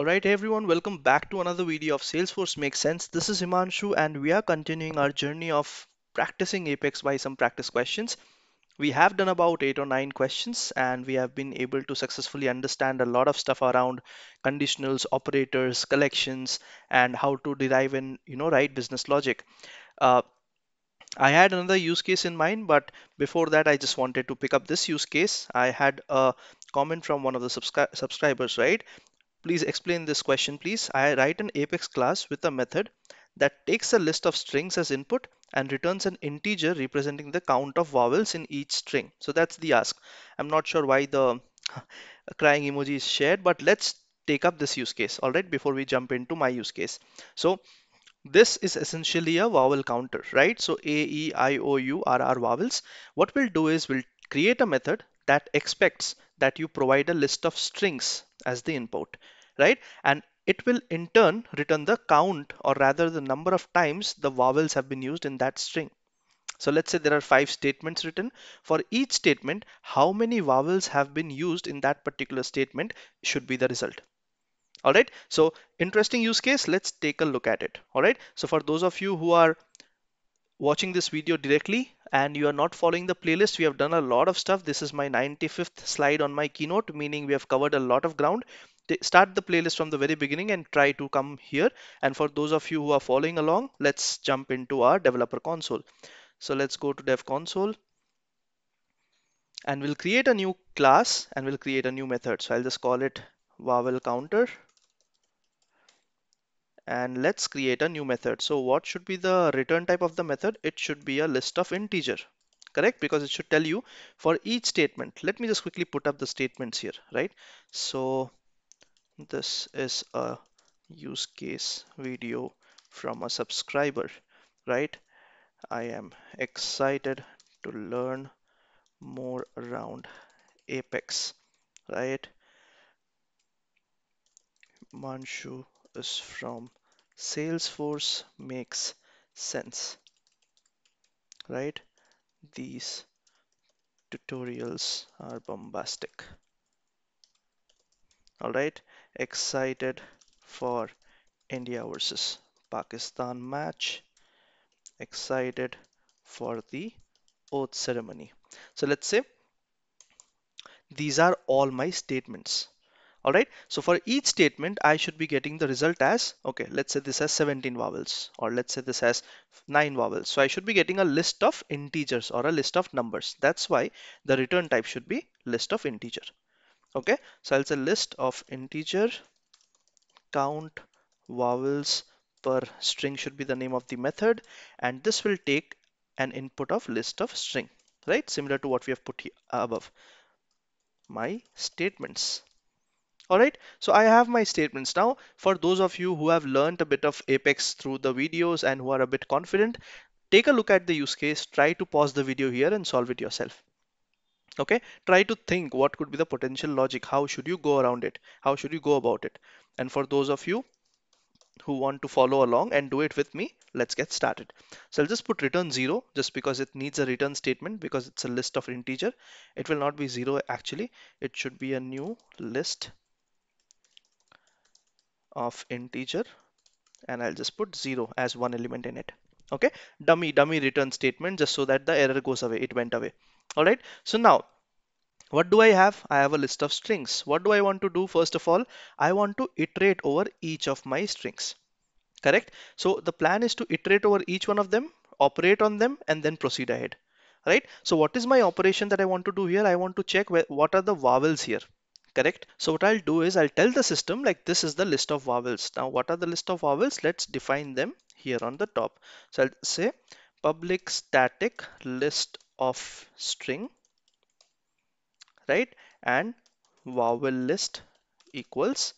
Alright everyone, welcome back to another video of Salesforce Makes Sense. This is Himanshu and we are continuing our journey of practicing Apex by some practice questions. We have done about 8 or 9 questions and we have been able to successfully understand a lot of stuff around conditionals, operators, collections and how to derive and you know write business logic. Uh, I had another use case in mind, but before that, I just wanted to pick up this use case. I had a comment from one of the subscri subscribers, right? Please explain this question, please. I write an Apex class with a method that takes a list of strings as input and returns an integer representing the count of vowels in each string. So that's the ask. I'm not sure why the crying emoji is shared, but let's take up this use case, all right, before we jump into my use case. So this is essentially a vowel counter, right? So A, E, I, O, U are our vowels. What we'll do is we'll create a method that expects that you provide a list of strings as the input, right? And it will in turn return the count or rather the number of times the vowels have been used in that string. So let's say there are five statements written. For each statement, how many vowels have been used in that particular statement should be the result all right so interesting use case let's take a look at it all right so for those of you who are watching this video directly and you are not following the playlist we have done a lot of stuff. This is my 95th slide on my keynote meaning we have covered a lot of ground. Start the playlist from the very beginning and try to come here. And for those of you who are following along let's jump into our developer console. So let's go to dev console. And we'll create a new class and we'll create a new method. So I'll just call it vowel counter and let's create a new method. So what should be the return type of the method? It should be a list of integer, correct? Because it should tell you for each statement. Let me just quickly put up the statements here, right? So this is a use case video from a subscriber, right? I am excited to learn more around Apex, right? Manshu is from Salesforce makes sense, right? These tutorials are bombastic. All right, excited for India versus Pakistan match. Excited for the oath ceremony. So let's say these are all my statements all right so for each statement i should be getting the result as okay let's say this has 17 vowels or let's say this has 9 vowels. So i should be getting a list of integers or a list of numbers. That's why the return type should be list of integer. Okay so i'll say list of integer count vowels per string should be the name of the method and this will take an input of list of string right? Similar to what we have put here above. My statements all right, so I have my statements now. For those of you who have learned a bit of Apex through the videos and who are a bit confident, take a look at the use case, try to pause the video here and solve it yourself. Okay, try to think what could be the potential logic. How should you go around it? How should you go about it? And for those of you who want to follow along and do it with me, let's get started. So I'll just put return zero just because it needs a return statement because it's a list of integer. It will not be zero actually. It should be a new list of integer and I'll just put 0 as one element in it. Okay? Dummy dummy return statement just so that the error goes away. It went away. All right so now what do I have? I have a list of strings. What do I want to do? First of all I want to iterate over each of my strings. Correct? So the plan is to iterate over each one of them operate on them and then proceed ahead. Right? So what is my operation that I want to do here? I want to check what are the vowels here correct. So what I'll do is I'll tell the system like this is the list of vowels. Now what are the list of vowels? Let's define them here on the top. So I'll say public static list of string right? And vowel list equals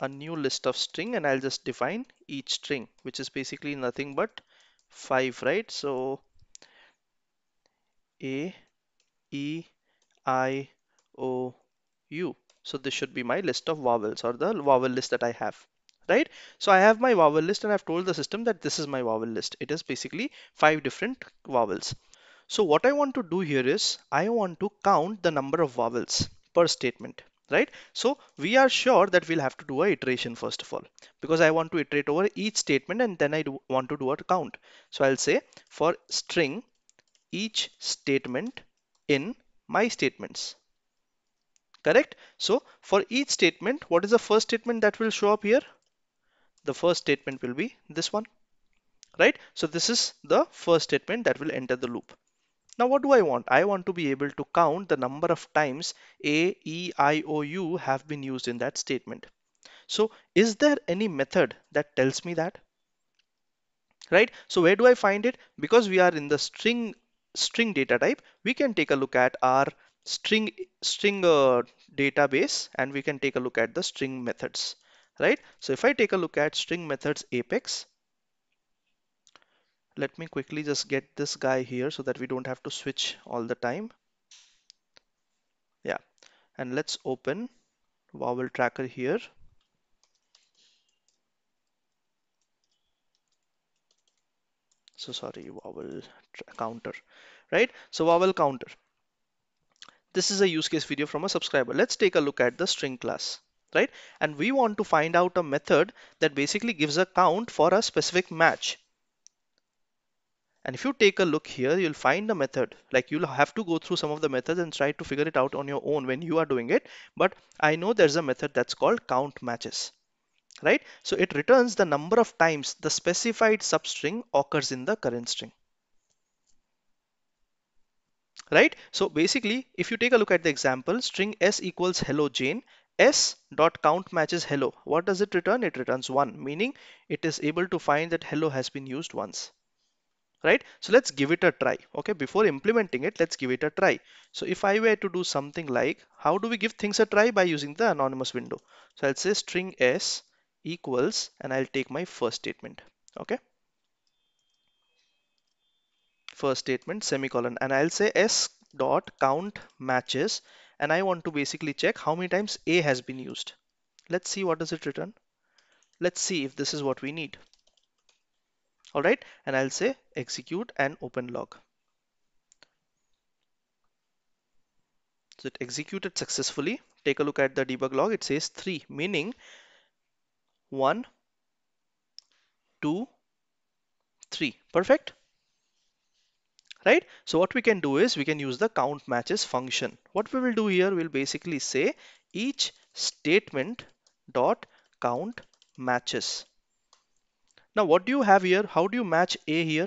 a new list of string and I'll just define each string which is basically nothing but five right? So a e i o u so this should be my list of vowels or the vowel list that I have right so I have my vowel list and I've told the system that this is my vowel list it is basically five different vowels so what I want to do here is I want to count the number of vowels per statement right? So we are sure that we'll have to do a iteration first of all, because I want to iterate over each statement and then I do want to do a count. So I'll say for string each statement in my statements. Correct? So for each statement, what is the first statement that will show up here? The first statement will be this one, right? So this is the first statement that will enter the loop. Now what do I want? I want to be able to count the number of times A, E, I, O, U have been used in that statement. So is there any method that tells me that? Right? So where do I find it? Because we are in the string string data type, we can take a look at our string string uh, database and we can take a look at the string methods. Right? So if I take a look at string methods apex, let me quickly just get this guy here so that we don't have to switch all the time. Yeah, and let's open vowel tracker here. So sorry, vowel counter, right? So vowel counter. This is a use case video from a subscriber. Let's take a look at the string class, right? And we want to find out a method that basically gives a count for a specific match. And if you take a look here, you'll find a method. Like you'll have to go through some of the methods and try to figure it out on your own when you are doing it. But I know there's a method that's called count matches, right? So it returns the number of times the specified substring occurs in the current string. Right? So basically, if you take a look at the example, string s equals hello Jane, s dot count matches hello. What does it return? It returns one, meaning it is able to find that hello has been used once right? So let's give it a try. Okay, before implementing it, let's give it a try. So if I were to do something like, how do we give things a try by using the anonymous window? So I'll say string s equals, and I'll take my first statement. Okay. First statement semicolon, and I'll say s dot count matches, and I want to basically check how many times a has been used. Let's see what does it return. Let's see if this is what we need. All right and I'll say execute and open log. So it executed successfully. Take a look at the debug log. It says 3 meaning 1 2 3 perfect right so what we can do is we can use the count matches function what we will do here we'll basically say each statement dot count matches now what do you have here? How do you match A here?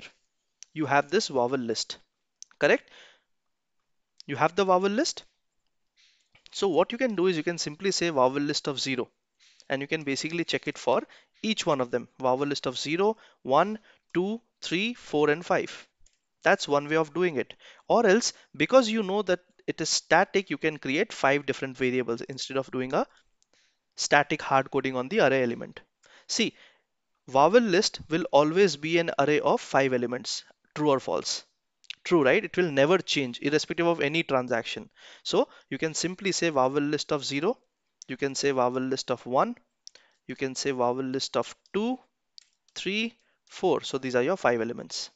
You have this vowel list, correct? You have the vowel list. So what you can do is you can simply say vowel list of 0 and you can basically check it for each one of them. Vowel list of 0, 1, 2, 3, 4 and 5. That's one way of doing it. Or else because you know that it is static, you can create five different variables instead of doing a static hard coding on the array element. See, Vowel list will always be an array of five elements, true or false. True, right? It will never change irrespective of any transaction. So you can simply say vowel list of zero. You can say vowel list of one. You can say vowel list of two, three, four. So these are your five elements.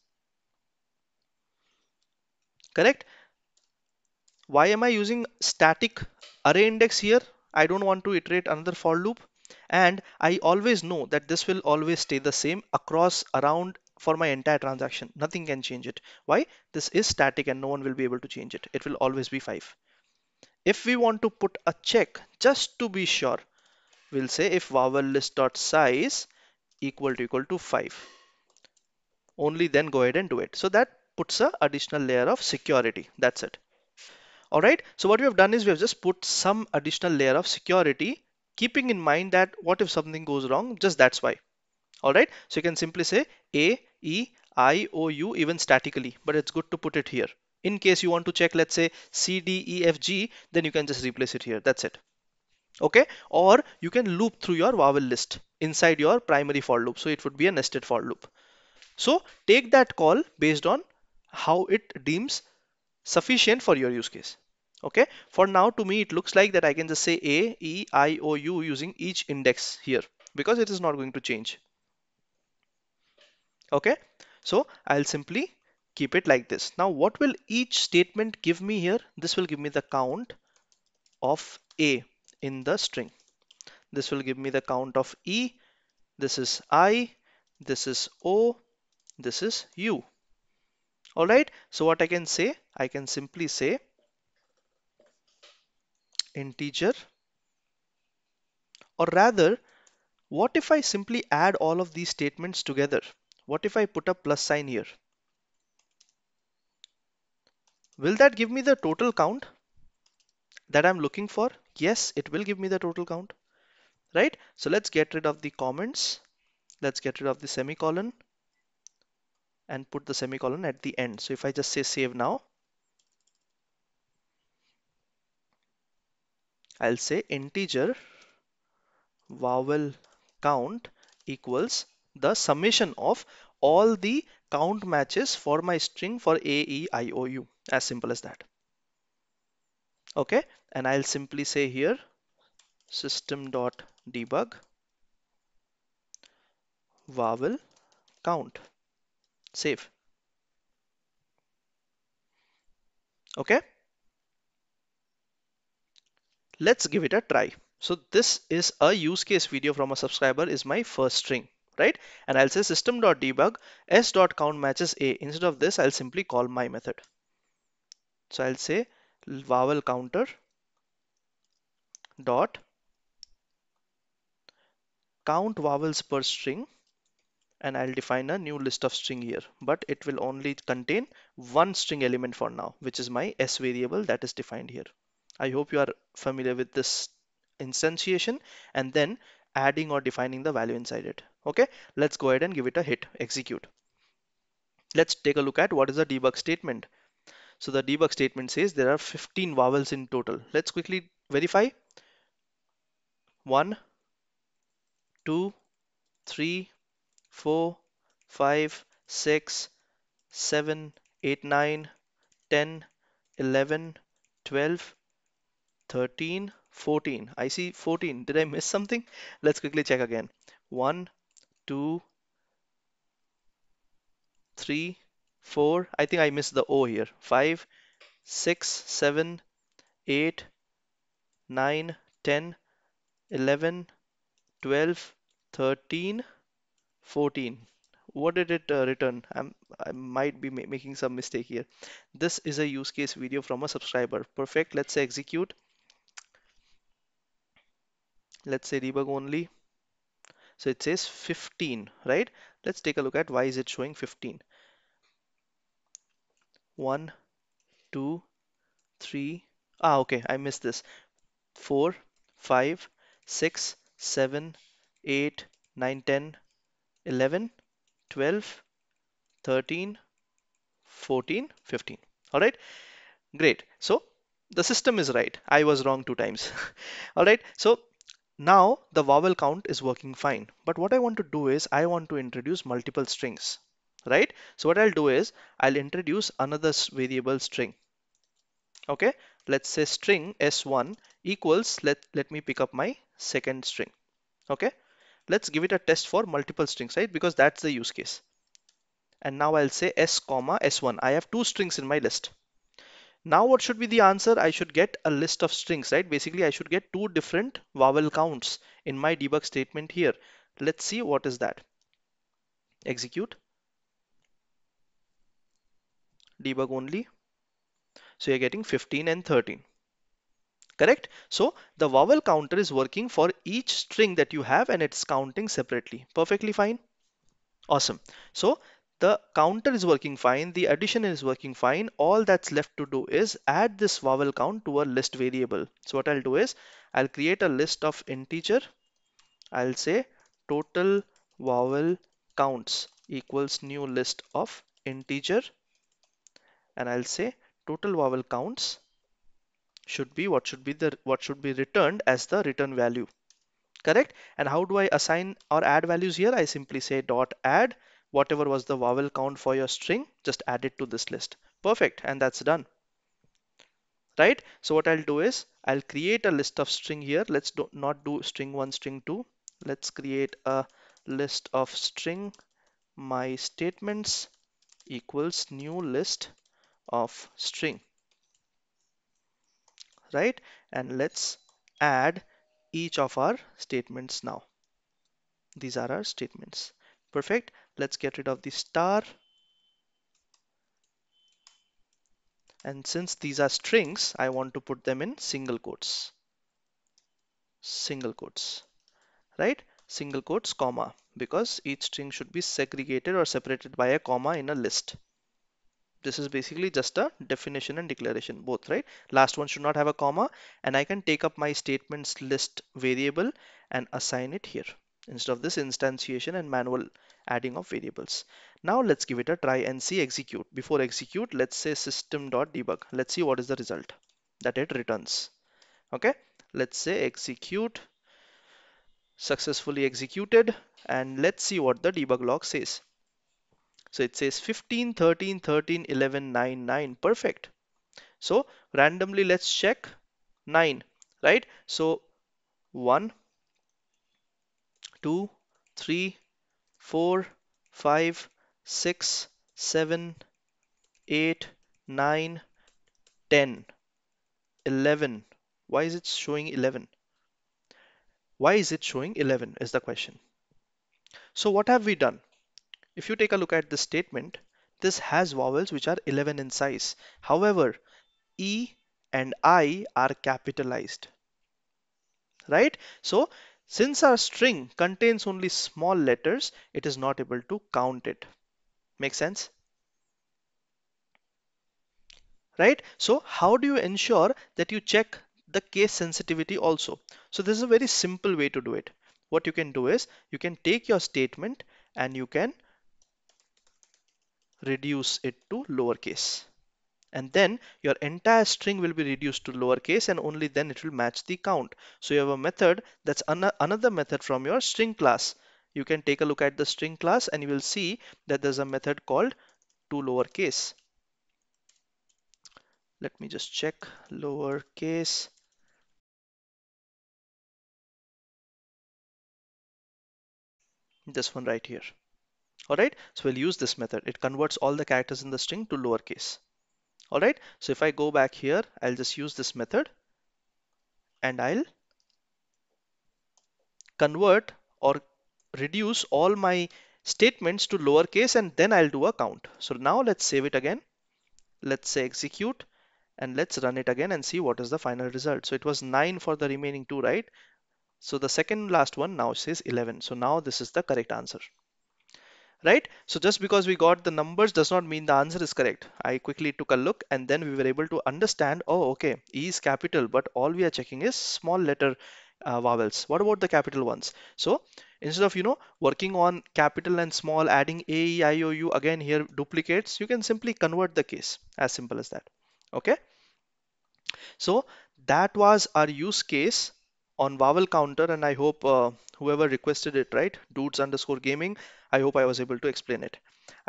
Correct? Why am I using static array index here? I don't want to iterate another for loop. And I always know that this will always stay the same across around for my entire transaction. Nothing can change it. Why? This is static and no one will be able to change it. It will always be 5 if we want to put a check just to be sure we'll say if vowel list dot size equal to equal to 5 only then go ahead and do it. So that puts a additional layer of security. That's it. All right. So what we have done is we have just put some additional layer of security keeping in mind that what if something goes wrong? Just that's why. All right. So you can simply say a e i o u even statically but it's good to put it here. In case you want to check let's say c d e f g then you can just replace it here. That's it. Okay. Or you can loop through your vowel list inside your primary for loop. So it would be a nested for loop. So take that call based on how it deems sufficient for your use case okay for now to me it looks like that I can just say A E I O U using each index here because it is not going to change okay so I'll simply keep it like this now what will each statement give me here this will give me the count of A in the string. This will give me the count of E. This is I. This is O. This is U. All right. So what I can say, I can simply say integer or rather what if I simply add all of these statements together? What if I put a plus sign here? Will that give me the total count that I'm looking for? Yes, it will give me the total count, right? So let's get rid of the comments. Let's get rid of the semicolon and put the semicolon at the end. So if I just say save now, I'll say integer vowel count equals the summation of all the count matches for my string for A, E, I, O, U. As simple as that. Okay, and I'll simply say here system.debug vowel count. Save. Okay. Let's give it a try. So this is a use case video from a subscriber is my first string, right? And I'll say system.debug s.count matches a. Instead of this, I'll simply call my method. So I'll say vowel counter dot count vowels per string and I'll define a new list of string here but it will only contain one string element for now which is my s variable that is defined here. I hope you are familiar with this instantiation and then adding or defining the value inside it. Okay let's go ahead and give it a hit execute. Let's take a look at what is the debug statement. So the debug statement says there are 15 vowels in total. Let's quickly verify. One two three four five six seven eight nine ten eleven twelve 13, 14. I see 14. Did I miss something? Let's quickly check again. 1, 2, 3, 4. I think I missed the O here. 5, 6, 7, 8, 9, 10, 11, 12, 13, 14. What did it uh, return? I'm, I might be ma making some mistake here. This is a use case video from a subscriber. Perfect. Let's say execute let's say debug only so it says 15 right let's take a look at why is it showing 15 1 2 3 ah okay I missed this 4 5 6 7 8 9 10 11 12 13 14 15 all right? Great. So the system is right. I was wrong two times. All right? So now the vowel count is working fine. But what I want to do is I want to introduce multiple strings, right? So what I'll do is I'll introduce another variable string. Okay, let's say string s1 equals, let, let me pick up my second string. Okay, let's give it a test for multiple strings, right? Because that's the use case. And now I'll say s comma s1. I have two strings in my list. Now what should be the answer? I should get a list of strings, right? Basically, I should get two different vowel counts in my debug statement here. Let's see what is that. Execute. Debug only. So you're getting 15 and 13. Correct? So the vowel counter is working for each string that you have and it's counting separately. Perfectly fine. Awesome. So the counter is working fine, the addition is working fine. All that's left to do is add this vowel count to a list variable. So what I'll do is I'll create a list of integer. I'll say total vowel counts equals new list of integer and I'll say total vowel counts should be what should be the what should be returned as the return value correct and how do I assign or add values here I simply say dot add whatever was the vowel count for your string, just add it to this list. Perfect, and that's done. Right? So what I'll do is I'll create a list of string here. Let's do, not do string one, string two. Let's create a list of string my statements equals new list of string right and let's add each of our statements now. These are our statements. Perfect. Let's get rid of the star. And since these are strings, I want to put them in single quotes. Single quotes, right? Single quotes, comma, because each string should be segregated or separated by a comma in a list this is basically just a definition and declaration both right? Last one should not have a comma and I can take up my statements list variable and assign it here instead of this instantiation and manual adding of variables. Now let's give it a try and see execute. Before execute let's say system.debug let's see what is the result that it returns. Okay? Let's say execute successfully executed and let's see what the debug log says so it says 15, 13, 13, 11, 9, 9. Perfect. So randomly let's check 9, right? So 1, 2, 3, 4, 5, 6, 7, 8, 9, 10, 11. Why is it showing 11? Why is it showing 11 is the question. So what have we done? If you take a look at this statement, this has vowels which are 11 in size. However, E and I are capitalized, right? So since our string contains only small letters, it is not able to count it. Make sense? Right? So how do you ensure that you check the case sensitivity also? So this is a very simple way to do it. What you can do is you can take your statement and you can reduce it to lowercase and then your entire string will be reduced to lowercase and only then it will match the count. So you have a method that's an another method from your string class. You can take a look at the string class and you will see that there's a method called to lowercase let me just check lowercase this one right here all right so we'll use this method. It converts all the characters in the string to lowercase. All right so if I go back here I'll just use this method. And I'll convert or reduce all my statements to lowercase and then I'll do a count. So now let's save it again. Let's say execute and let's run it again and see what is the final result. So it was 9 for the remaining two right? So the second last one now says 11 so now this is the correct answer right? So just because we got the numbers does not mean the answer is correct. I quickly took a look and then we were able to understand, oh, okay, E is capital, but all we are checking is small letter uh, vowels. What about the capital ones? So instead of, you know, working on capital and small, adding A, E, I, O, U, again here duplicates, you can simply convert the case as simple as that. Okay. So that was our use case on vowel counter and I hope uh, whoever requested it, right? Dudes underscore gaming. I hope I was able to explain it.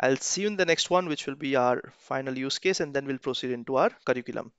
I'll see you in the next one, which will be our final use case, and then we'll proceed into our curriculum.